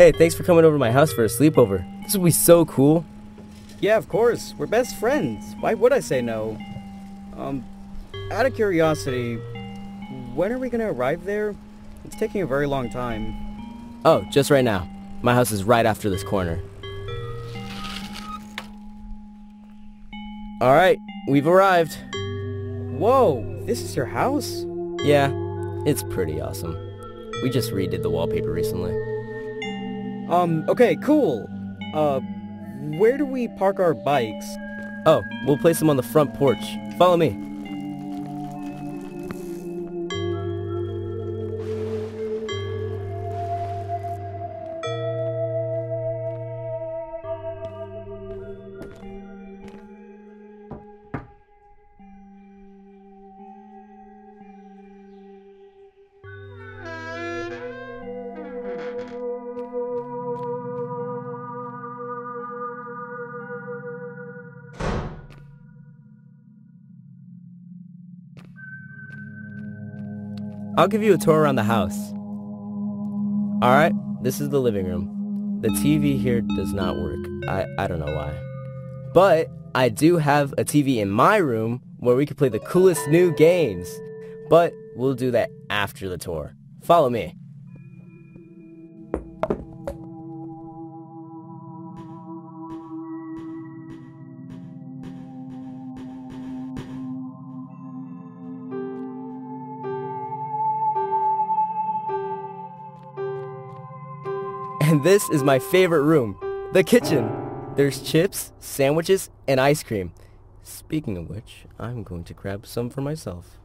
Hey, thanks for coming over to my house for a sleepover. This will be so cool. Yeah, of course. We're best friends. Why would I say no? Um, out of curiosity, when are we gonna arrive there? It's taking a very long time. Oh, just right now. My house is right after this corner. Alright, we've arrived. Whoa, this is your house? Yeah, it's pretty awesome. We just redid the wallpaper recently. Um, okay, cool. Uh, where do we park our bikes? Oh, we'll place them on the front porch. Follow me. I'll give you a tour around the house. Alright, this is the living room. The TV here does not work. I, I don't know why. But I do have a TV in my room where we can play the coolest new games. But we'll do that after the tour. Follow me. And this is my favorite room, the kitchen. There's chips, sandwiches, and ice cream. Speaking of which, I'm going to grab some for myself.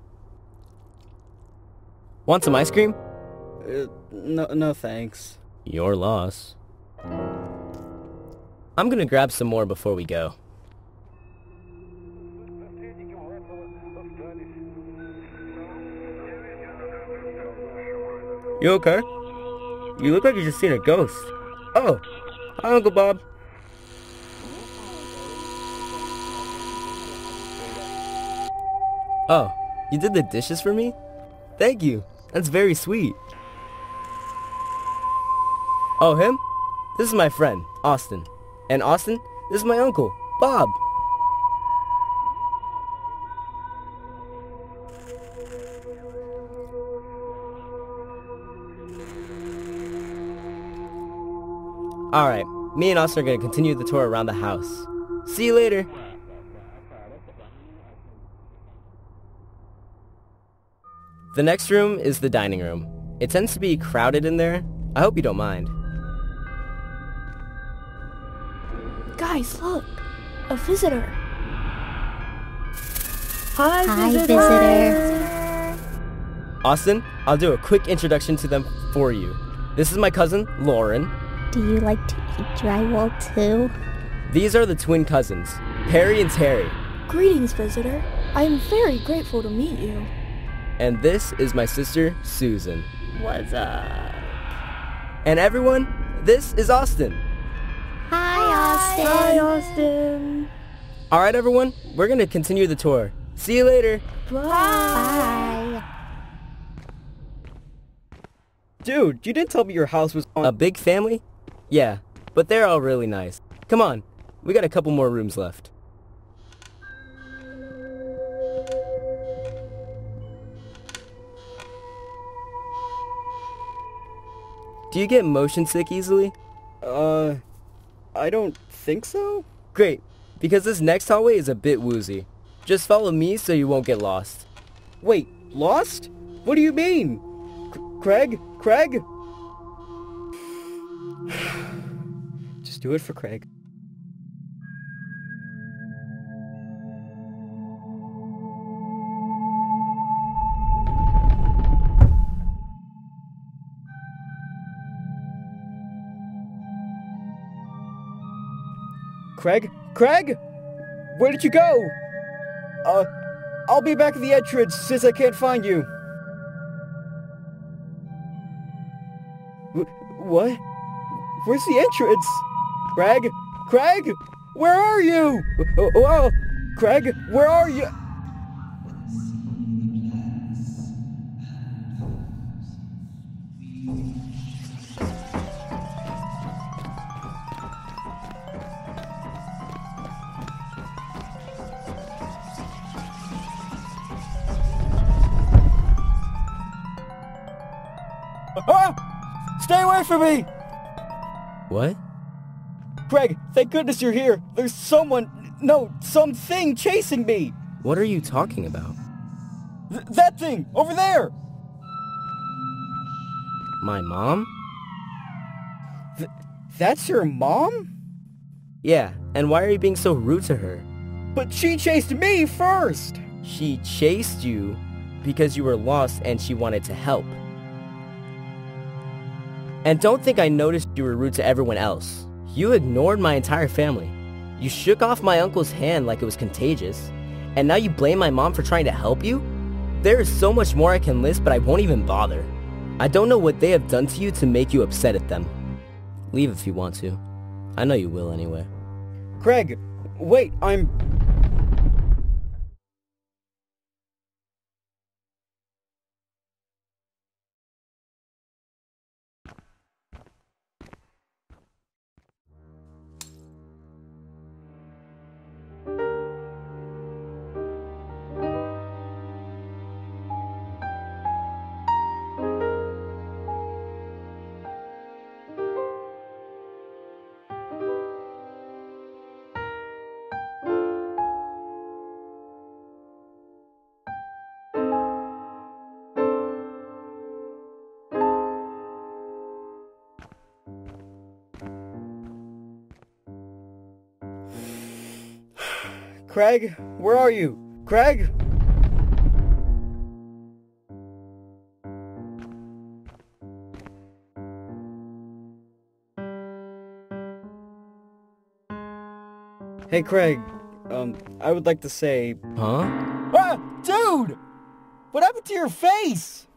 Want some ice cream? Uh, no, no thanks. Your loss. I'm gonna grab some more before we go. You okay? You look like you just seen a ghost. Oh, hi Uncle Bob. Oh, you did the dishes for me? Thank you. That's very sweet. Oh, him? This is my friend, Austin. And Austin, this is my uncle, Bob. Alright, me and Austin are going to continue the tour around the house. See you later. The next room is the dining room. It tends to be crowded in there. I hope you don't mind. Guys, look! A visitor! Hi, Hi, visitor. visitor. Austin, I'll do a quick introduction to them for you. This is my cousin, Lauren. Do you like to eat drywall too? These are the twin cousins, Perry and Terry. Greetings, visitor. I am very grateful to meet you. And this is my sister, Susan. What's up? And everyone, this is Austin. Hi, Austin. Hi, Austin. Alright, everyone, we're gonna continue the tour. See you later. Bye. Dude, you didn't tell me your house was on... A big family? Yeah, but they're all really nice. Come on, we got a couple more rooms left. Do you get motion sick easily? Uh, I don't think so? Great, because this next hallway is a bit woozy. Just follow me so you won't get lost. Wait, lost? What do you mean? C- Craig? Craig? Do it for Craig. Craig? Craig? Where did you go? Uh, I'll be back at the entrance since I can't find you. Wh- What? Where's the entrance? Craig? Craig? Where are you? Oh, Craig, where are you? Ah! Stay away from me! What? Craig, thank goodness you're here. There's someone, no, something chasing me. What are you talking about? Th- that thing, over there. My mom? Th- that's your mom? Yeah, and why are you being so rude to her? But she chased me first. She chased you because you were lost and she wanted to help. And don't think I noticed you were rude to everyone else. You ignored my entire family. You shook off my uncle's hand like it was contagious. And now you blame my mom for trying to help you? There is so much more I can list, but I won't even bother. I don't know what they have done to you to make you upset at them. Leave if you want to. I know you will anyway. Craig, wait, I'm... Craig, where are you? Craig? Hey Craig, um, I would like to say... Huh? Ah! Dude! What happened to your face?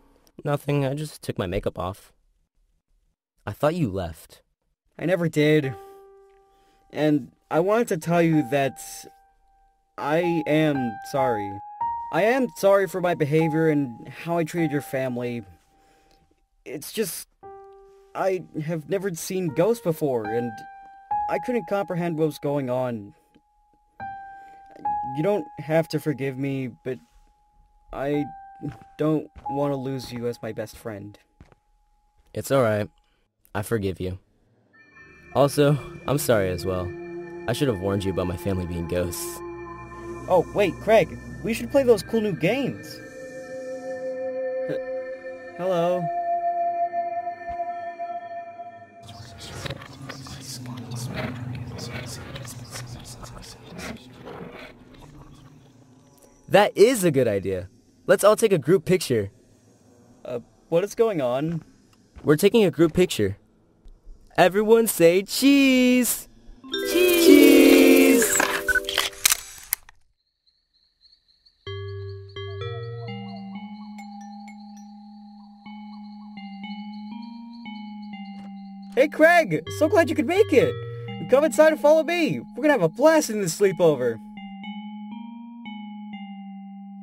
Nothing, I just took my makeup off. I thought you left. I never did. And I wanted to tell you that I am sorry. I am sorry for my behavior and how I treated your family. It's just I have never seen ghosts before and I couldn't comprehend what was going on. You don't have to forgive me, but I don't want to lose you as my best friend. It's alright. I forgive you. Also, I'm sorry as well. I should have warned you about my family being ghosts. Oh, wait, Craig, we should play those cool new games. Hello. That is a good idea. Let's all take a group picture. Uh, what is going on? We're taking a group picture. Everyone say cheese! Hey, Craig! So glad you could make it! Come inside and follow me! We're gonna have a blast in this sleepover!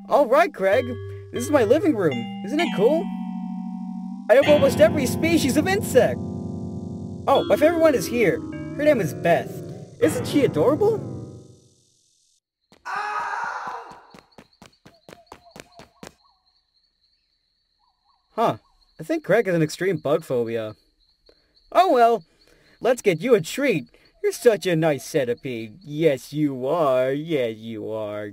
Alright, Craig! This is my living room. Isn't it cool? I have almost every species of insect! Oh, my favorite one is here. Her name is Beth. Isn't she adorable? Huh. I think Craig has an extreme bug phobia. Oh well, let's get you a treat. You're such a nice centipede. Yes, you are. Yes, you are.